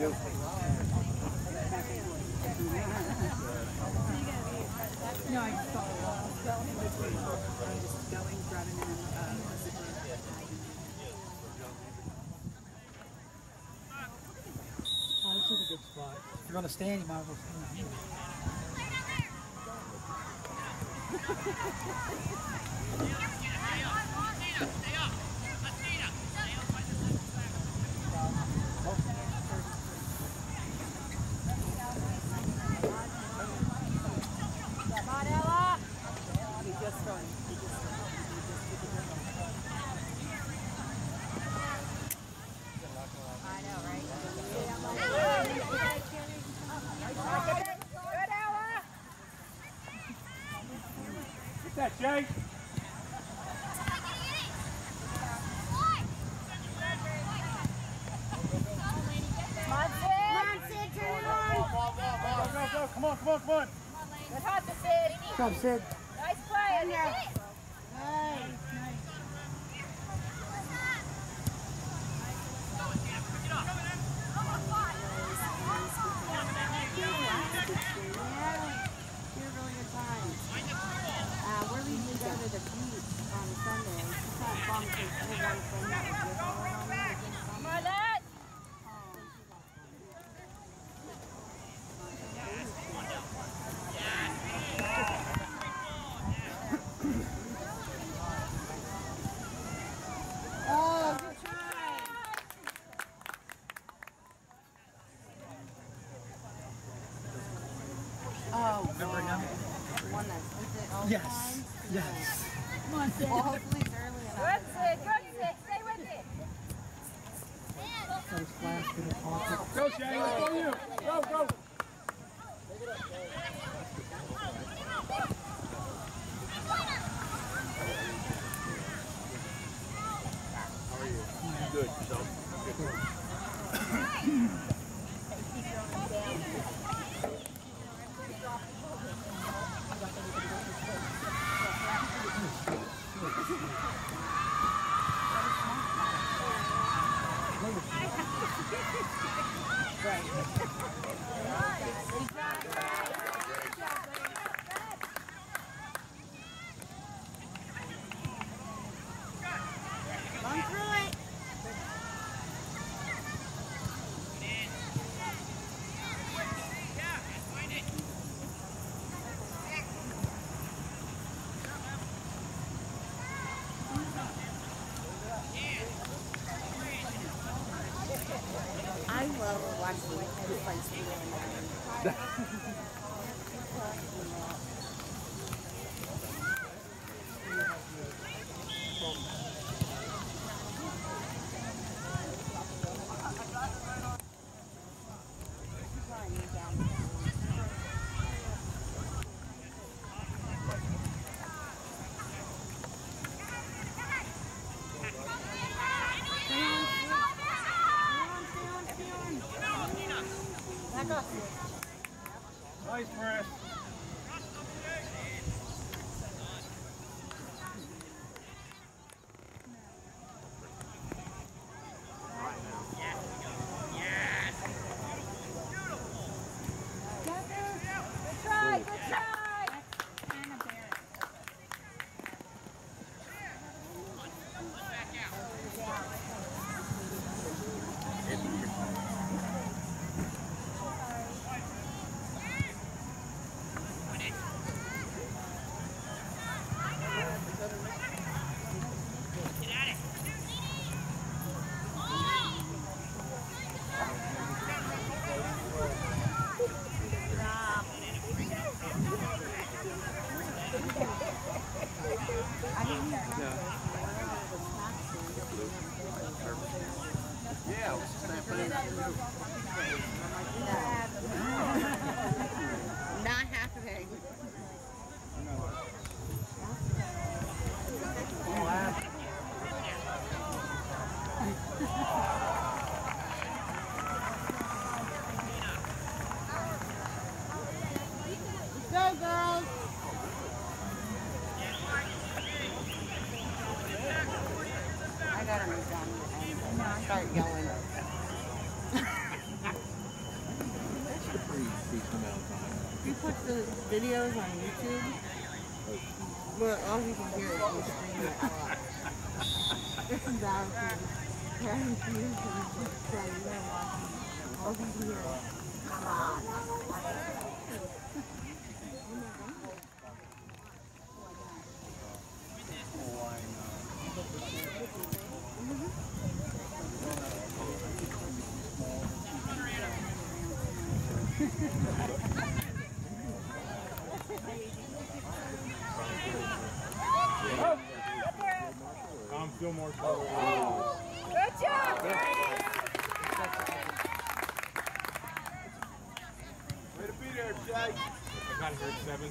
you. No, i'm going, Oh, this is a good spot. If you're on a stand, you might as well Jake. Come on, come on, come on. Come on, Sid. con chị they really Yeah, videos on YouTube, but all you can hear is me screaming a lot. that was me. Karen Hughes and just like, they're watching. All you can hear is I'm Fillmore. Colorado. Good job, Grace. Way to be there, Shay. I got here at seven.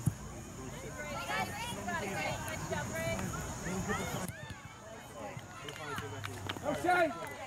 Okay.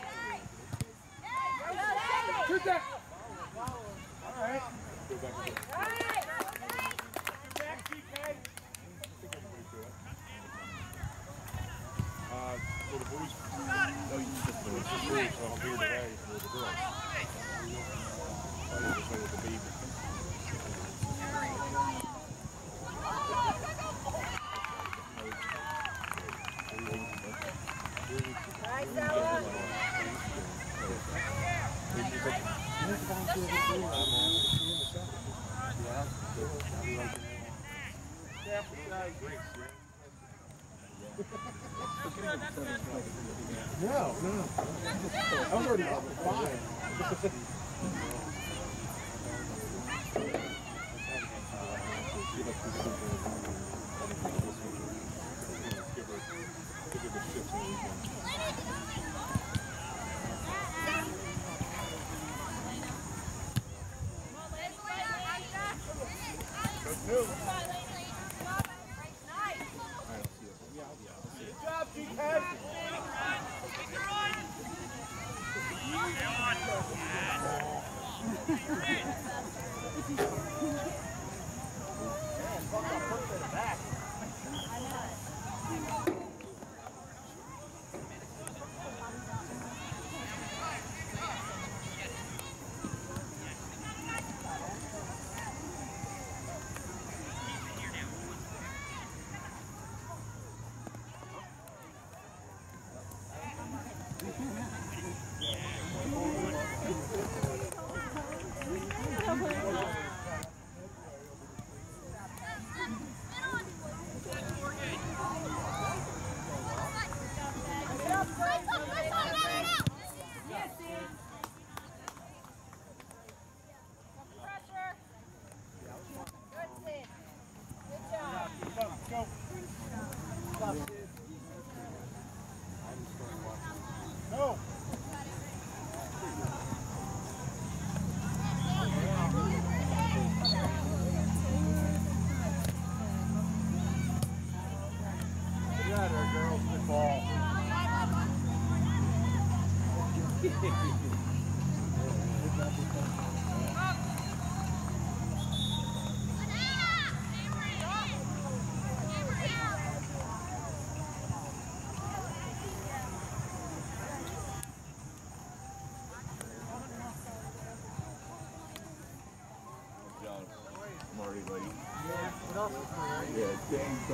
Is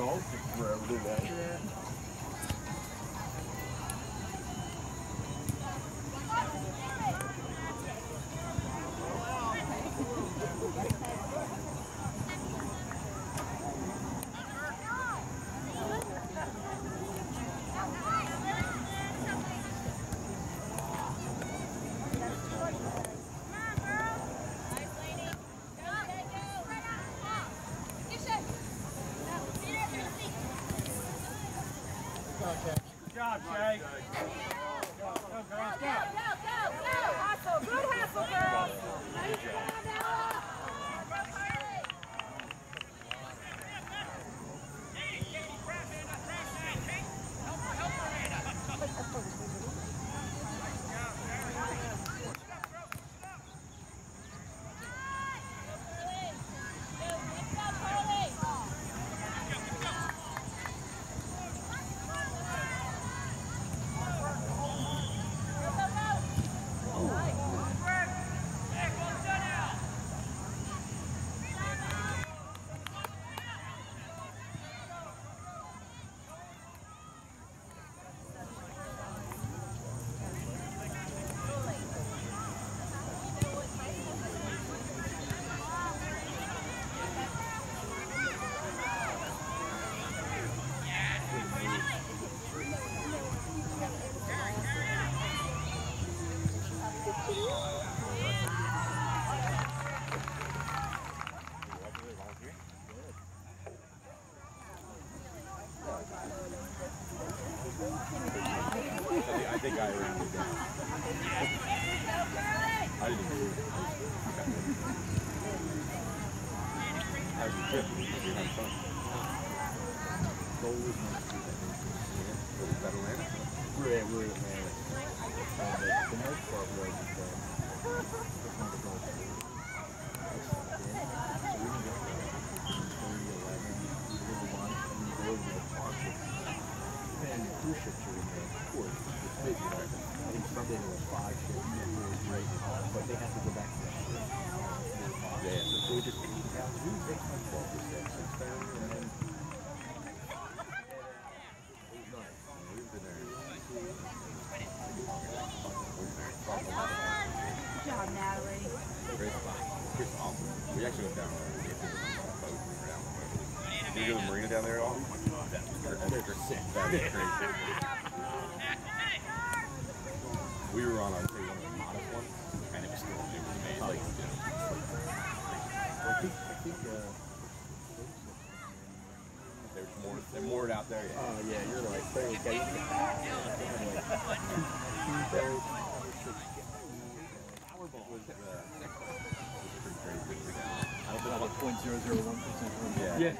forever today. Yeah. Good 0.001% Yeah. Yeah.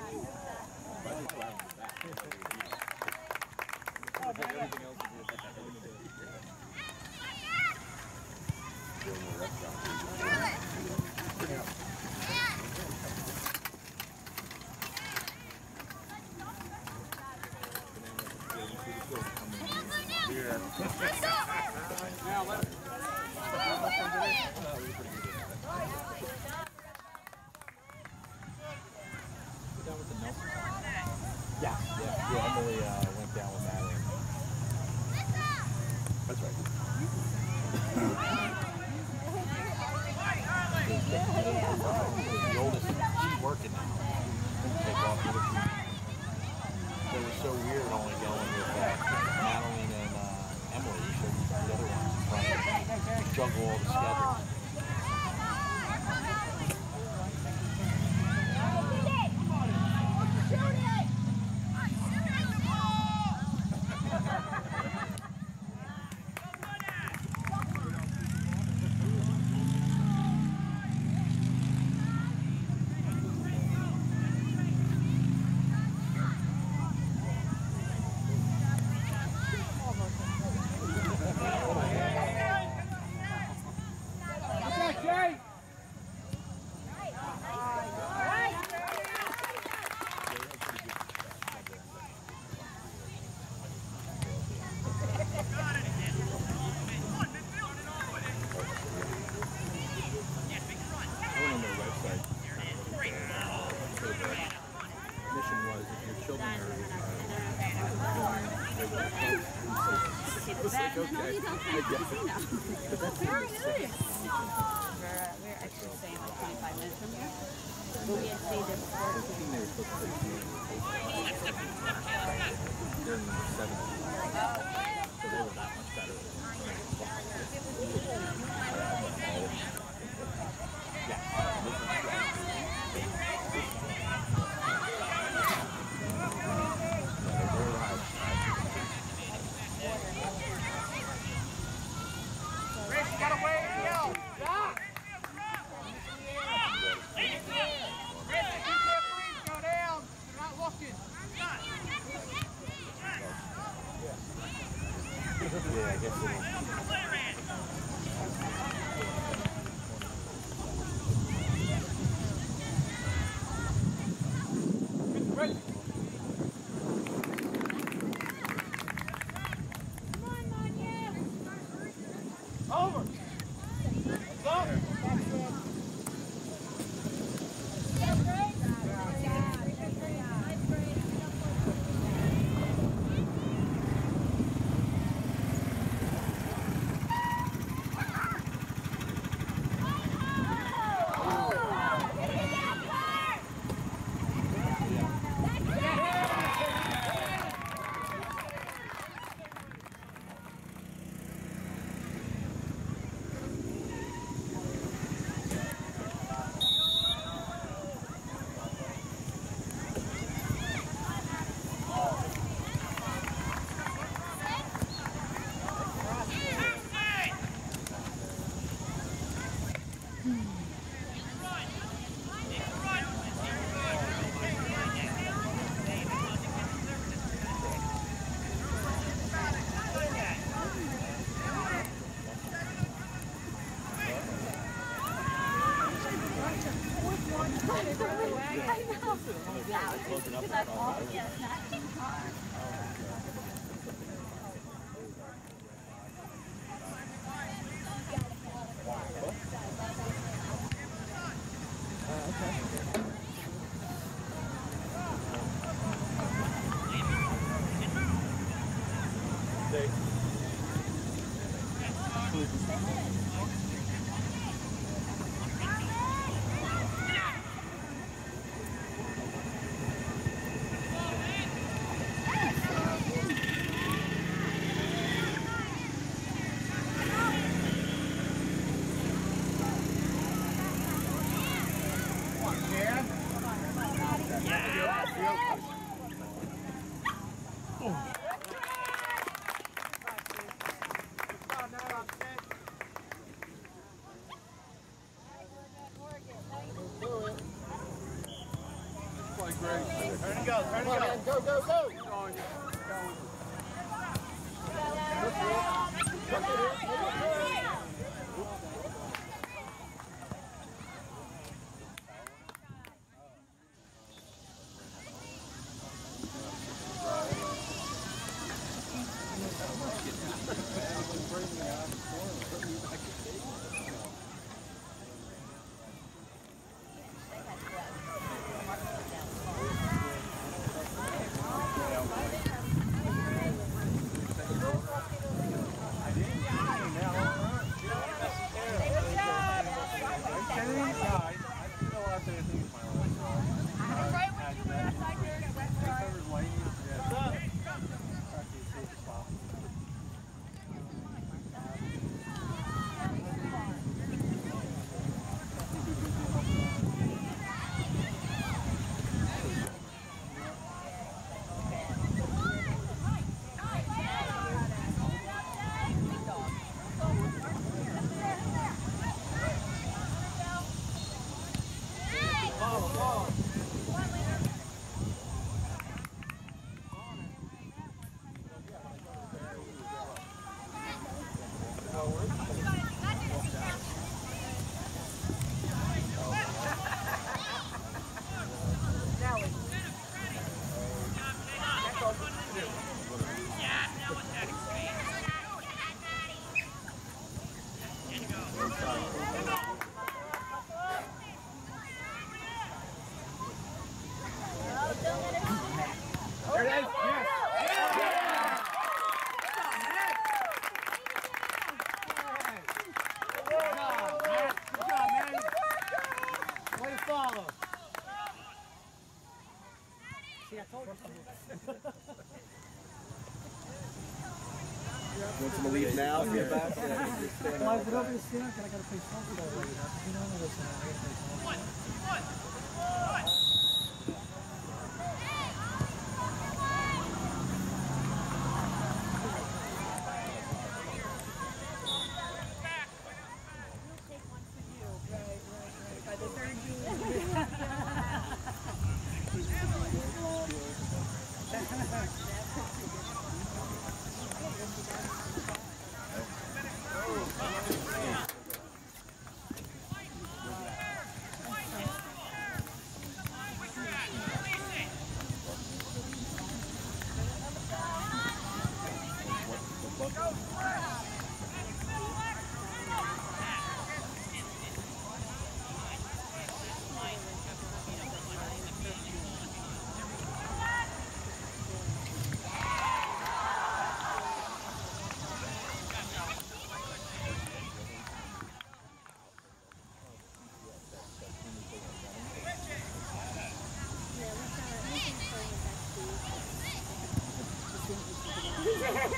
yeah. Turn and go, turn and go. Go, go, go. You want some to leave now? My brother is here.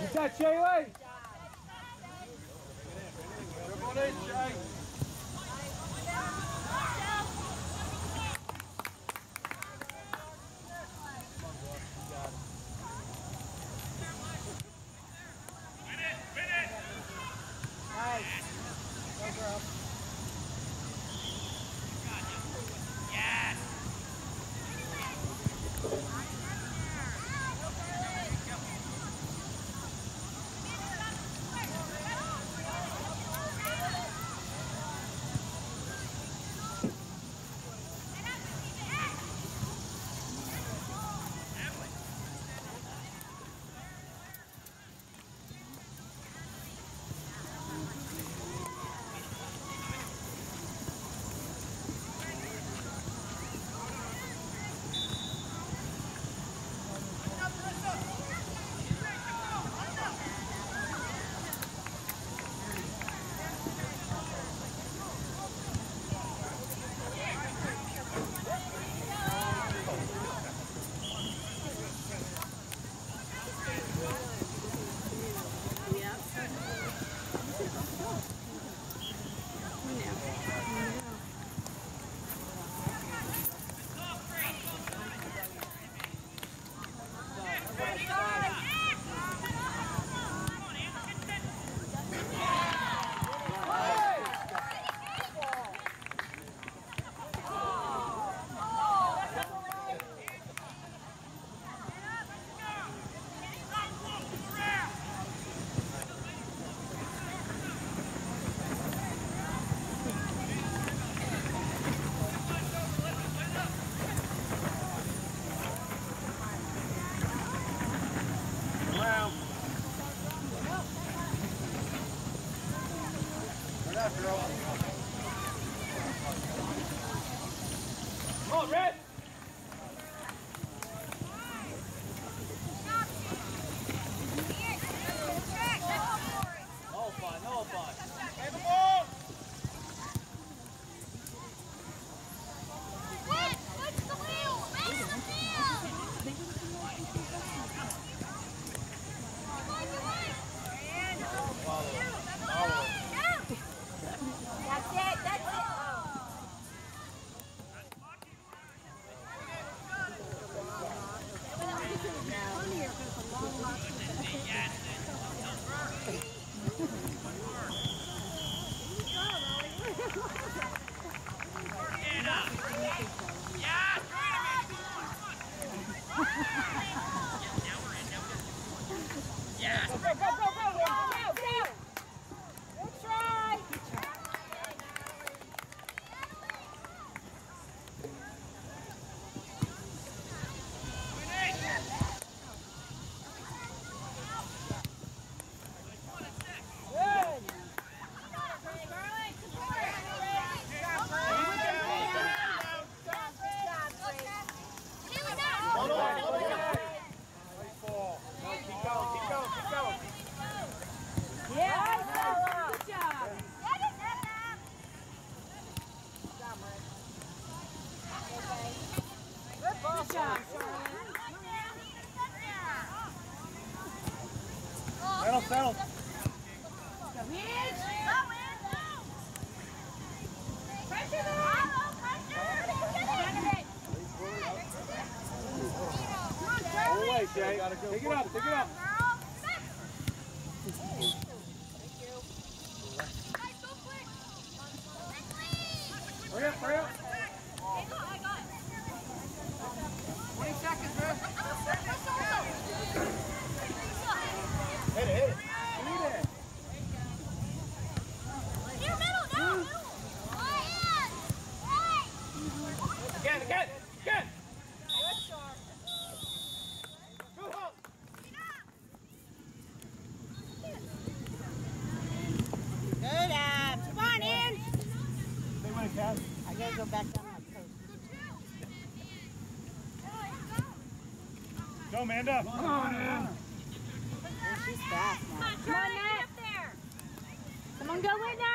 You touch, Shay. Good morning, Shay. go back down on the. Go, Amanda. Come on, in. Oh, she's fast now. Come on, Nat. Come on, go, Whitney.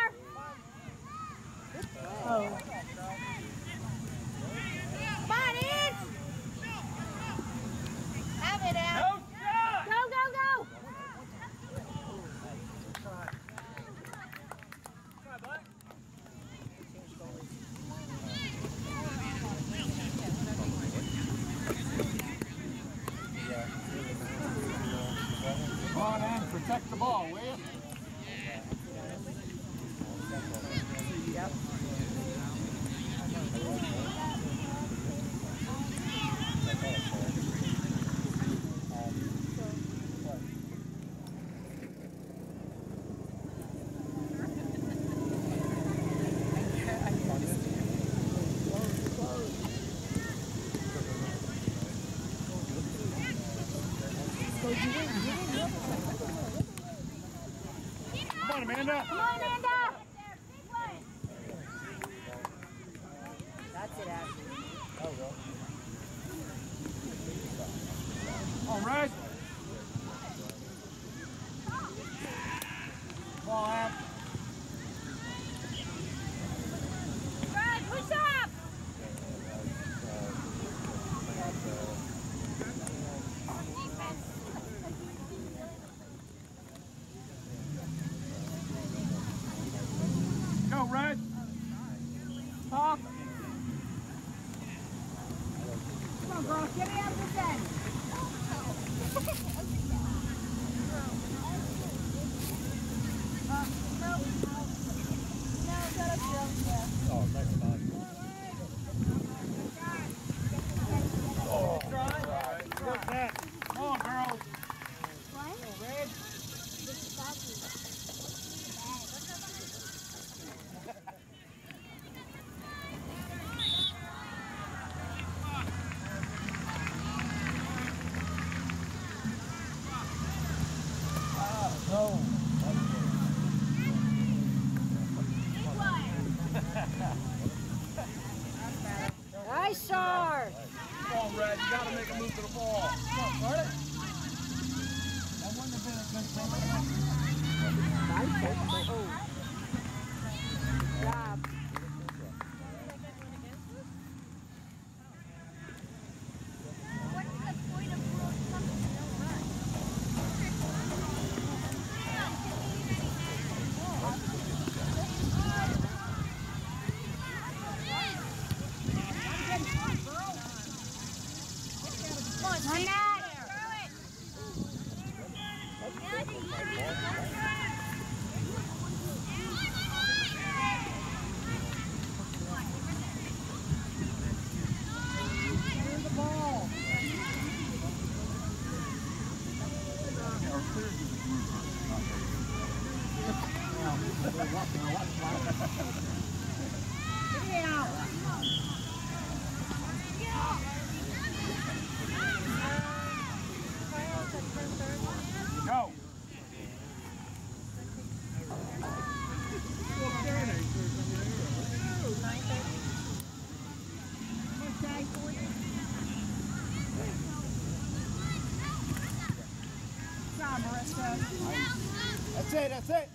That's it, that's it.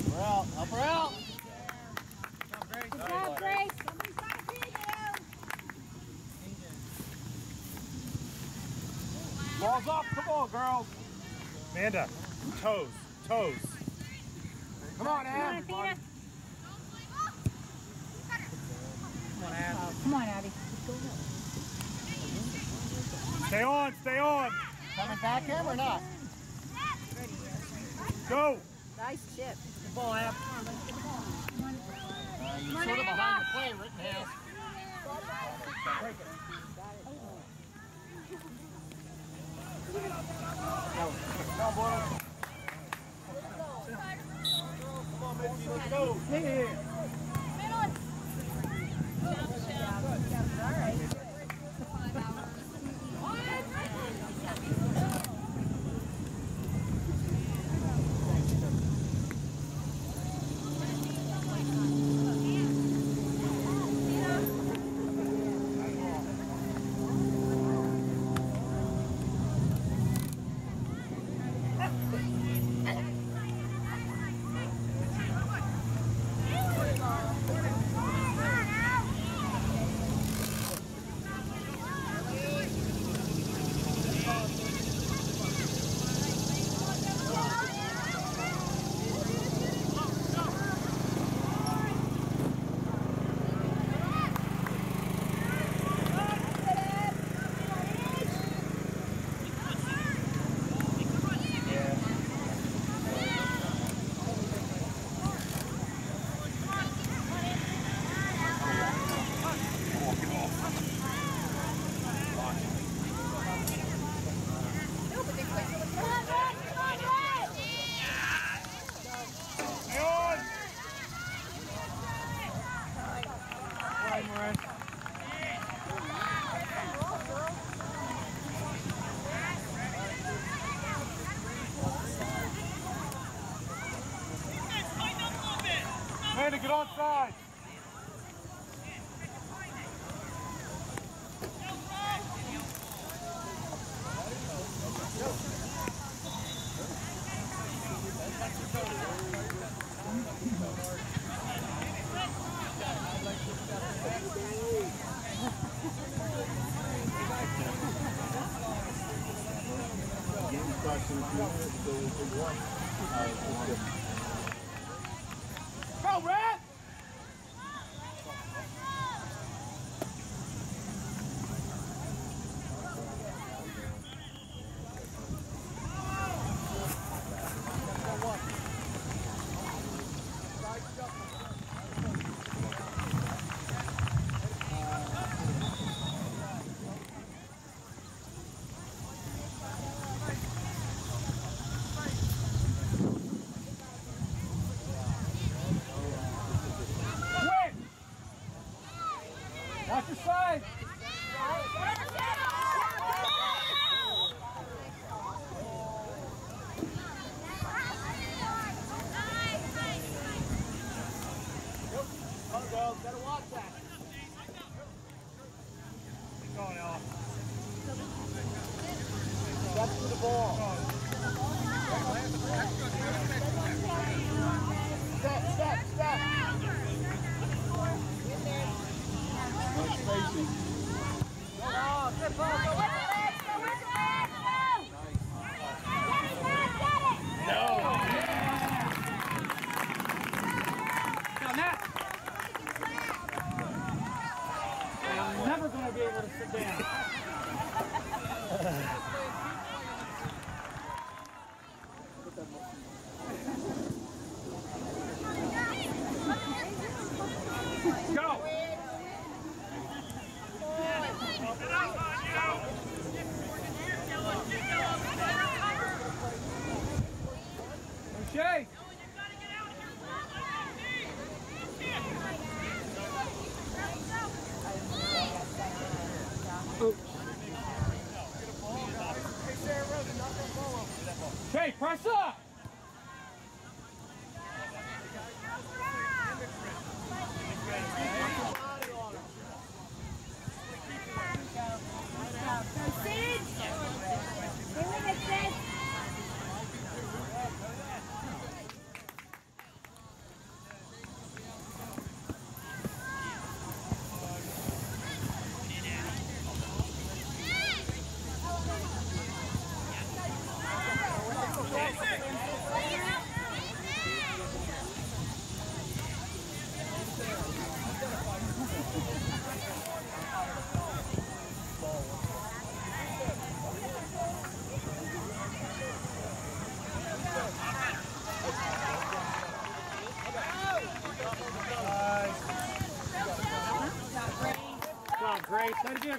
Help her out, help her out. Good job, Grace. Somebody's got to beat you. Balls up, come on, girls. Amanda, toes, toes. Come on, Ann. Come on, Athena. Come on, Abby. Stay on, stay on. Coming back him or not? Go. Nice chip. Ball, Ab. Come on, Amanda. play, Rittenhouse. Come on, boy. Come on, Mitzi, let's go. Go, Going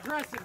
aggressive,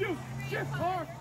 You! Shift, car!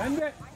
Send it.